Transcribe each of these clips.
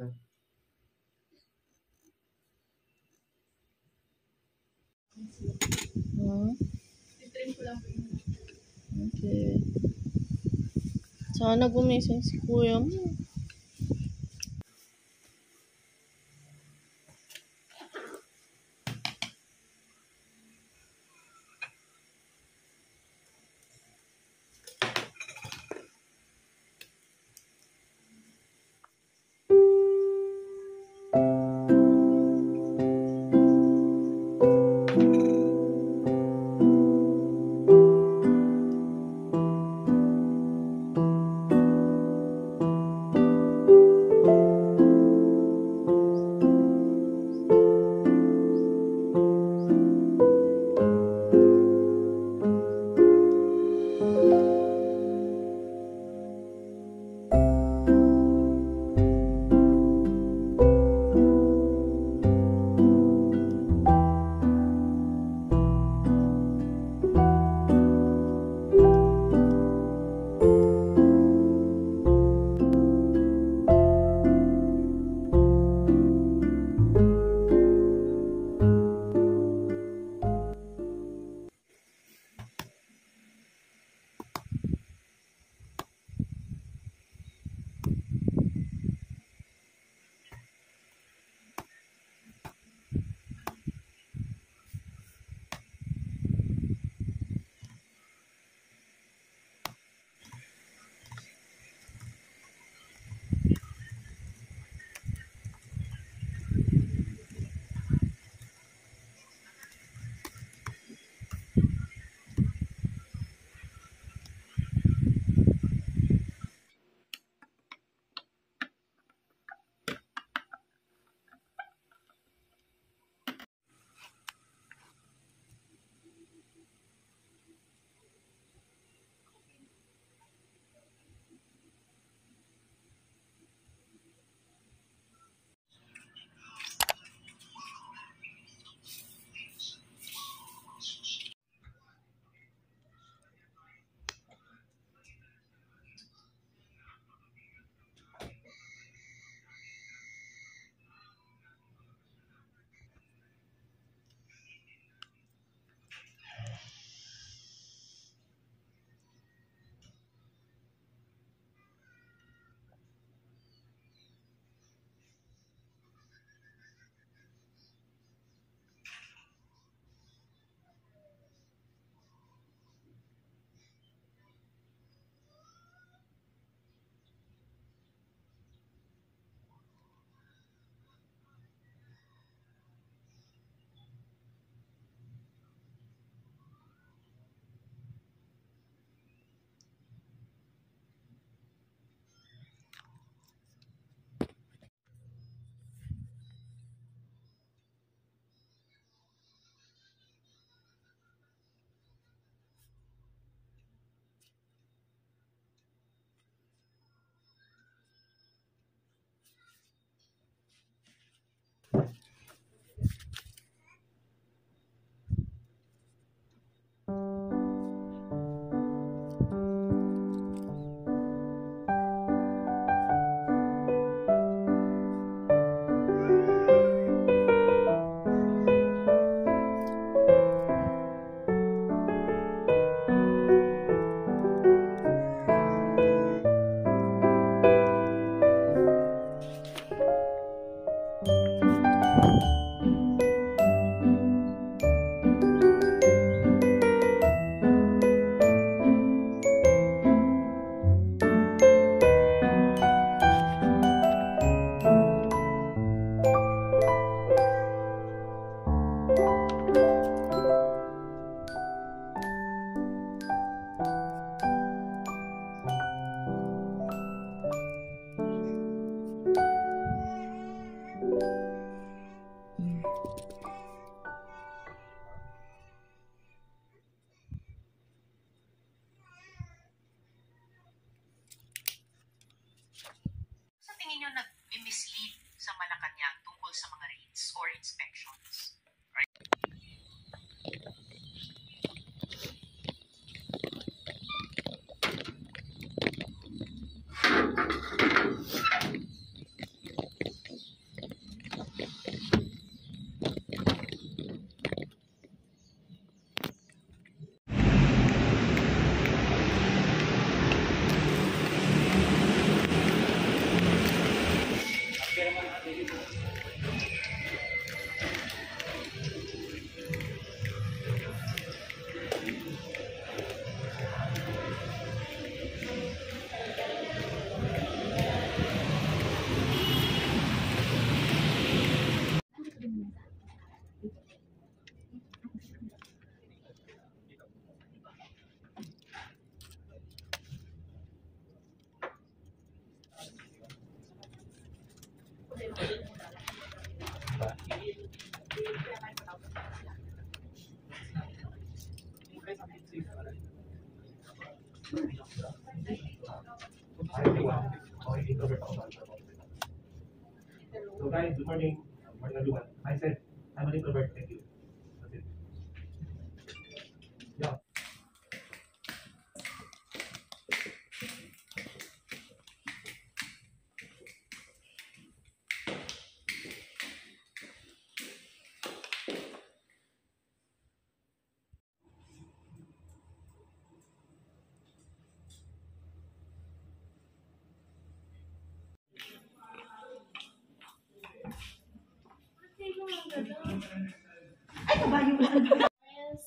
Okay. no? Titrim ko lang po yun. Okay. Sana gumising si kuya mo. na So guys, good morning. Good morning everyone. I said, I'm an introvert, thank you.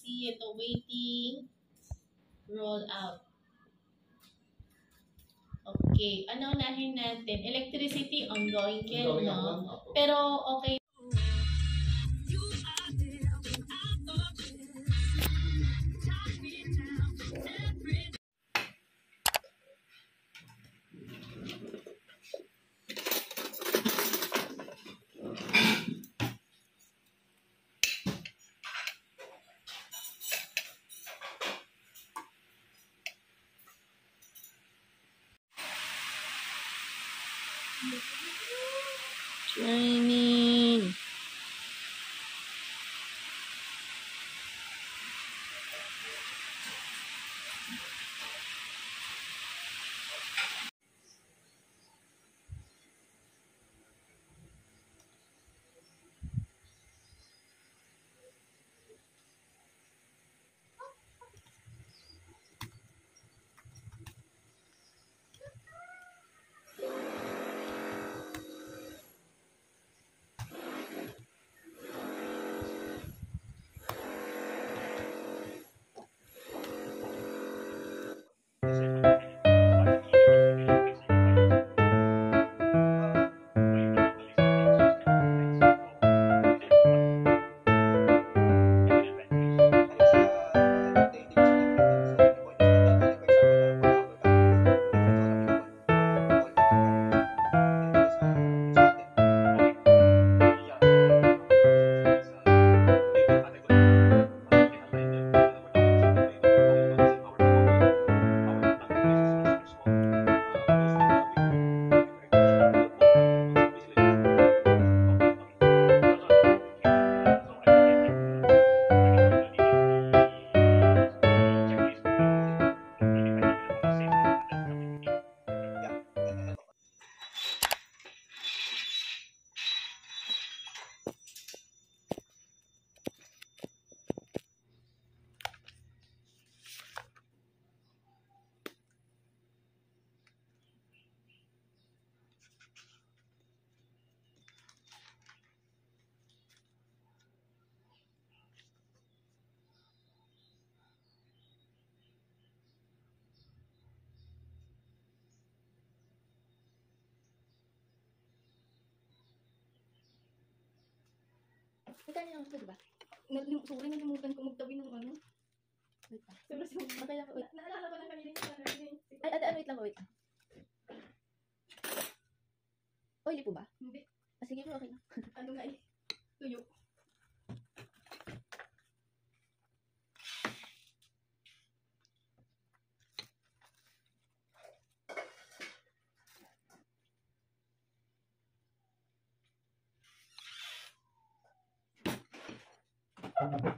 See ito, waiting. Roll out. Okay, ano unahin natin? Electricity, ongoing Ken, no? Pero okay. Jamie. Magkano lang ito, di ba? Nalim, sorry, nalimutan ko magtabi ng ano. Wait pa. Pero si Okay lang, wait. Naalala ko lang kanina yung Ay, ate, ano, wait lang, wait lang. Oily po ba? Hindi. Ah, sige po, okay lang. ano nga eh? Tuyo. Um,